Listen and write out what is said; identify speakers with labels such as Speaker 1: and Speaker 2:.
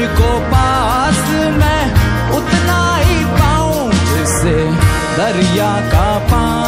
Speaker 1: तुझको पास मैं उतना ही पाऊँ जिससे दरिया का पानी